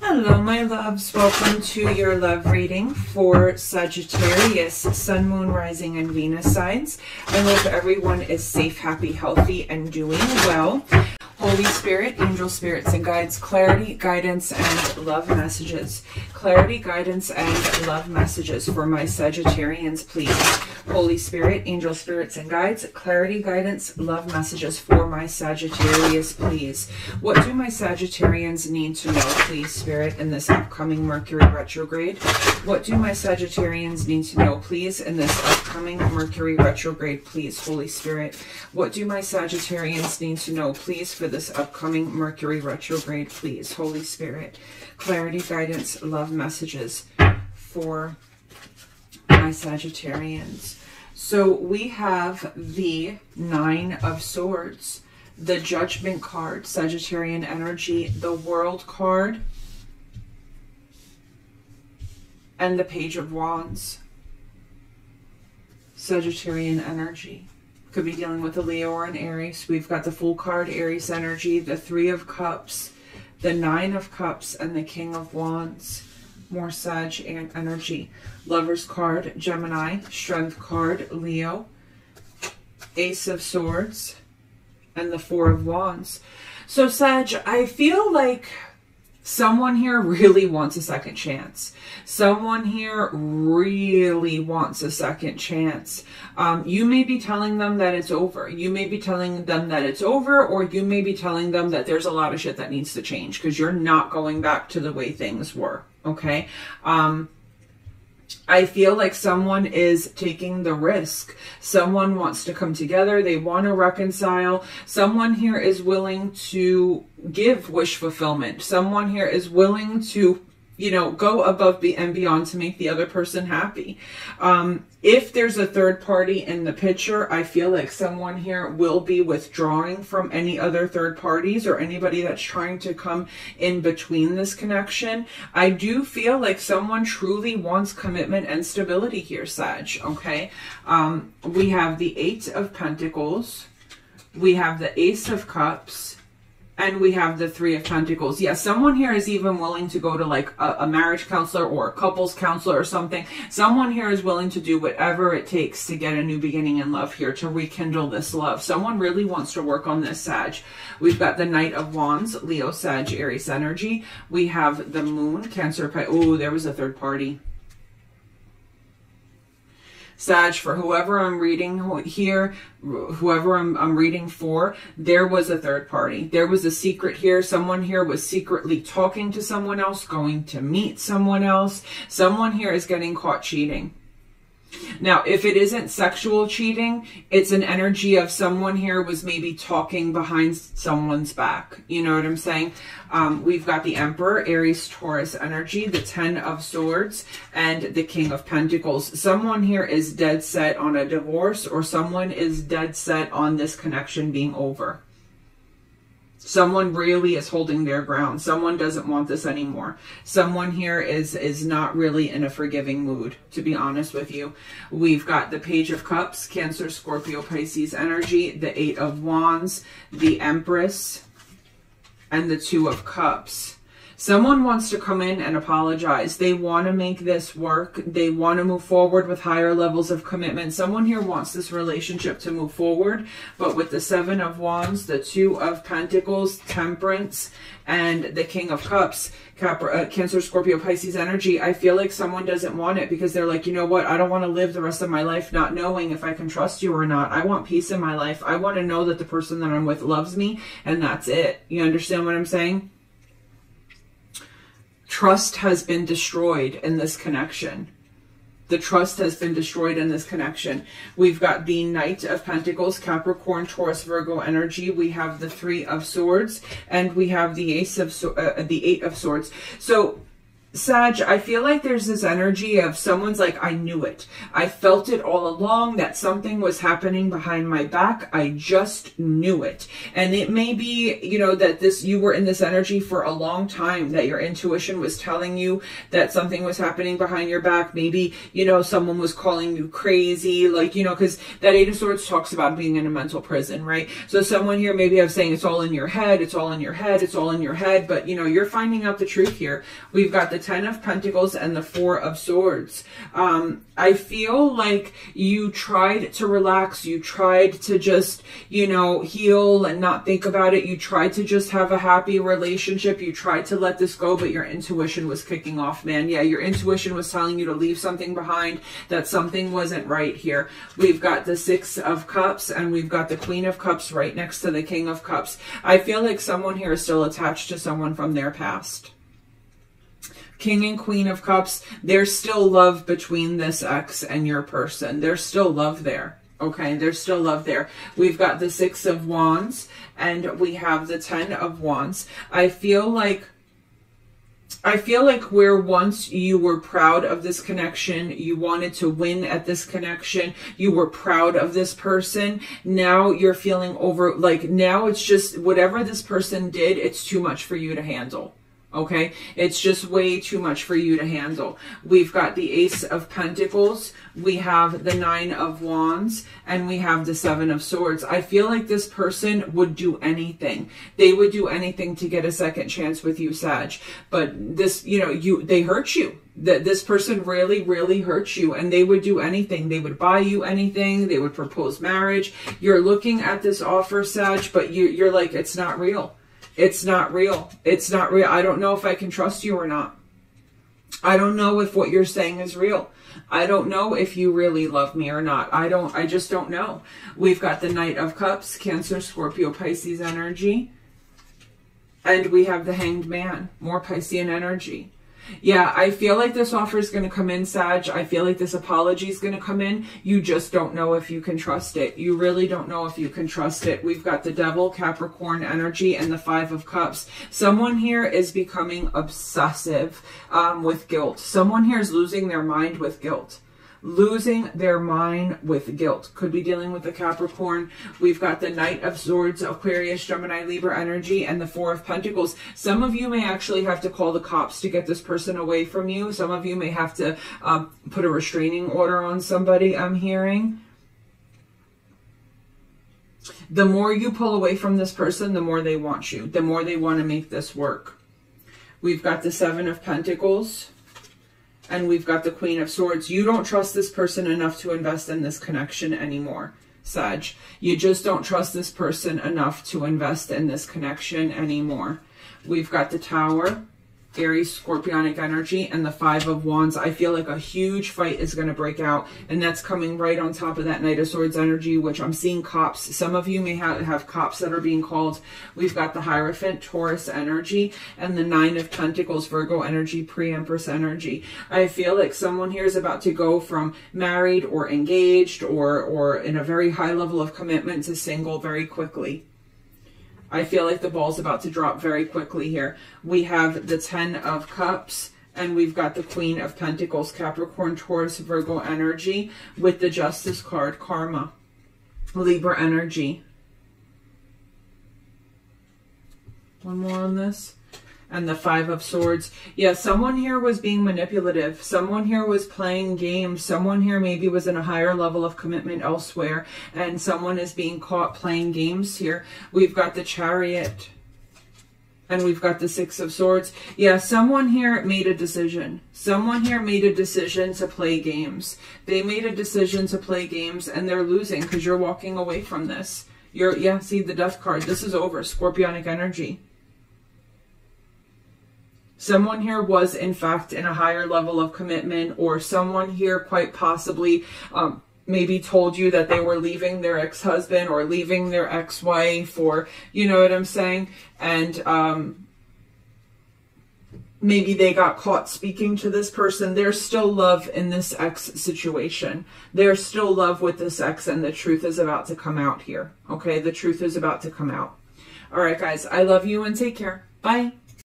Hello, my loves. Welcome to your love reading for Sagittarius, Sun, Moon, Rising, and Venus signs. I hope everyone is safe, happy, healthy, and doing well. Holy Spirit, angel spirits and guides, clarity, guidance, and love messages. Clarity, guidance, and love messages for my Sagittarians, please. Holy Spirit, angel spirits and guides, clarity, guidance, love messages for my Sagittarius, please. What do my Sagittarians need to know, please, Spirit, in this upcoming Mercury retrograde? What do my Sagittarians need to know, please, in this upcoming Mercury retrograde, please, Holy Spirit? What do my Sagittarians need to know, please, for this upcoming Mercury retrograde, please. Holy Spirit, clarity, guidance, love messages for my Sagittarians. So we have the Nine of Swords, the Judgment card, Sagittarian energy, the World card, and the Page of Wands, Sagittarian energy. Could be dealing with a Leo or an Aries. We've got the Fool card, Aries energy, the Three of Cups, the Nine of Cups, and the King of Wands. More Sag and energy. Lover's card, Gemini. Strength card, Leo. Ace of Swords, and the Four of Wands. So, Sag, I feel like Someone here really wants a second chance. Someone here really wants a second chance. Um, you may be telling them that it's over. You may be telling them that it's over, or you may be telling them that there's a lot of shit that needs to change because you're not going back to the way things were. Okay. Um, I feel like someone is taking the risk. Someone wants to come together. They want to reconcile. Someone here is willing to give wish fulfillment. Someone here is willing to you know, go above and beyond to make the other person happy. Um, if there's a third party in the picture, I feel like someone here will be withdrawing from any other third parties or anybody that's trying to come in between this connection. I do feel like someone truly wants commitment and stability here, Sag, okay? Um, we have the Eight of Pentacles. We have the Ace of Cups and we have the three of pentacles yeah someone here is even willing to go to like a, a, marriage counselor or a couples counselor or something. Someone here is willing to do whatever it takes to get a new beginning in love here to rekindle this love. Someone really wants to work on this sag. We've got the knight of wands leo sag aries energy. We have the moon cancer oh there was a third party Sag, for whoever I'm reading here, whoever I'm, I'm reading for, there was a third party. There was a secret here. Someone here was secretly talking to someone else, going to meet someone else. Someone here is getting caught cheating. Now, if it isn't sexual cheating, it's an energy of someone here was maybe talking behind someone's back. You know what I'm saying? Um, we've got the Emperor, Aries, Taurus energy, the Ten of Swords, and the King of Pentacles. Someone here is dead set on a divorce or someone is dead set on this connection being over. Someone really is holding their ground. Someone doesn't want this anymore. Someone here is is not really in a forgiving mood, to be honest with you. We've got the Page of Cups, Cancer, Scorpio, Pisces energy, the Eight of Wands, the Empress, and the Two of Cups. Someone wants to come in and apologize. They want to make this work. They want to move forward with higher levels of commitment. Someone here wants this relationship to move forward, but with the Seven of Wands, the Two of Pentacles, Temperance, and the King of Cups, Capra, uh, Cancer, Scorpio, Pisces energy, I feel like someone doesn't want it because they're like, you know what? I don't want to live the rest of my life not knowing if I can trust you or not. I want peace in my life. I want to know that the person that I'm with loves me and that's it. You understand what I'm saying? Trust has been destroyed in this connection. The trust has been destroyed in this connection. We've got the Knight of Pentacles, Capricorn, Taurus, Virgo energy. We have the Three of Swords, and we have the Ace of uh, the Eight of Swords. So Sag, I feel like there's this energy of someone's like, I knew it. I felt it all along that something was happening behind my back. I just knew it. And it may be, you know, that this, you were in this energy for a long time, that your intuition was telling you that something was happening behind your back. Maybe, you know, someone was calling you crazy, like, you know, because that Eight of Swords talks about being in a mental prison, right? So someone here maybe I'm saying it's all in your head, it's all in your head, it's all in your head, but, you know, you're finding out the truth here. We've got the Ten of Pentacles and the Four of Swords. Um, I feel like you tried to relax. You tried to just, you know, heal and not think about it. You tried to just have a happy relationship. You tried to let this go, but your intuition was kicking off, man. Yeah, your intuition was telling you to leave something behind, that something wasn't right here. We've got the Six of Cups and we've got the Queen of Cups right next to the King of Cups. I feel like someone here is still attached to someone from their past. King and Queen of Cups, there's still love between this ex and your person. There's still love there. Okay, there's still love there. We've got the Six of Wands and we have the Ten of Wands. I feel like I feel like where once you were proud of this connection, you wanted to win at this connection, you were proud of this person, now you're feeling over, like now it's just whatever this person did, it's too much for you to handle. Okay, it's just way too much for you to handle. We've got the Ace of Pentacles, we have the Nine of Wands, and we have the Seven of Swords. I feel like this person would do anything. They would do anything to get a second chance with you, Sag. But this, you know, you they hurt you. That this person really, really hurts you, and they would do anything. They would buy you anything. They would propose marriage. You're looking at this offer, Sag, but you, you're like, it's not real it's not real. It's not real. I don't know if I can trust you or not. I don't know if what you're saying is real. I don't know if you really love me or not. I don't, I just don't know. We've got the Knight of Cups, Cancer, Scorpio, Pisces energy. And we have the Hanged Man, more Piscean energy. Yeah, I feel like this offer is going to come in, Sag. I feel like this apology is going to come in. You just don't know if you can trust it. You really don't know if you can trust it. We've got the Devil, Capricorn energy, and the Five of Cups. Someone here is becoming obsessive um, with guilt. Someone here is losing their mind with guilt losing their mind with guilt. Could be dealing with the Capricorn. We've got the Knight of Swords, Aquarius, Gemini, Libra energy, and the Four of Pentacles. Some of you may actually have to call the cops to get this person away from you. Some of you may have to um, put a restraining order on somebody, I'm hearing. The more you pull away from this person, the more they want you. The more they want to make this work. We've got the Seven of Pentacles and we've got the Queen of Swords. You don't trust this person enough to invest in this connection anymore, Sag. You just don't trust this person enough to invest in this connection anymore. We've got the Tower. Aries scorpionic energy and the five of wands. I feel like a huge fight is going to break out and that's coming right on top of that knight of swords energy which i'm seeing cops. Some of you may have, have cops that are being called. We've got the hierophant taurus energy and the nine of pentacles virgo energy pre-empress energy. I feel like someone here is about to go from married or engaged or or in a very high level of commitment to single very quickly I feel like the ball's about to drop very quickly here. We have the Ten of Cups and we've got the Queen of Pentacles, Capricorn, Taurus, Virgo energy with the Justice card, Karma, Libra energy. One more on this and the Five of Swords. Yeah, someone here was being manipulative. Someone here was playing games. Someone here maybe was in a higher level of commitment elsewhere, and someone is being caught playing games here. We've got the Chariot. And we've got the Six of Swords. Yeah, someone here made a decision. Someone here made a decision to play games. They made a decision to play games and they're losing because you're walking away from this. You're, yeah, see the death card. This is over. Scorpionic energy. Someone here was, in fact, in a higher level of commitment, or someone here quite possibly um, maybe told you that they were leaving their ex-husband or leaving their ex-wife, or you know what I'm saying? And um, maybe they got caught speaking to this person. There's still love in this ex situation. There's still love with this ex, and the truth is about to come out here. Okay, the truth is about to come out. All right, guys, I love you and take care. Bye.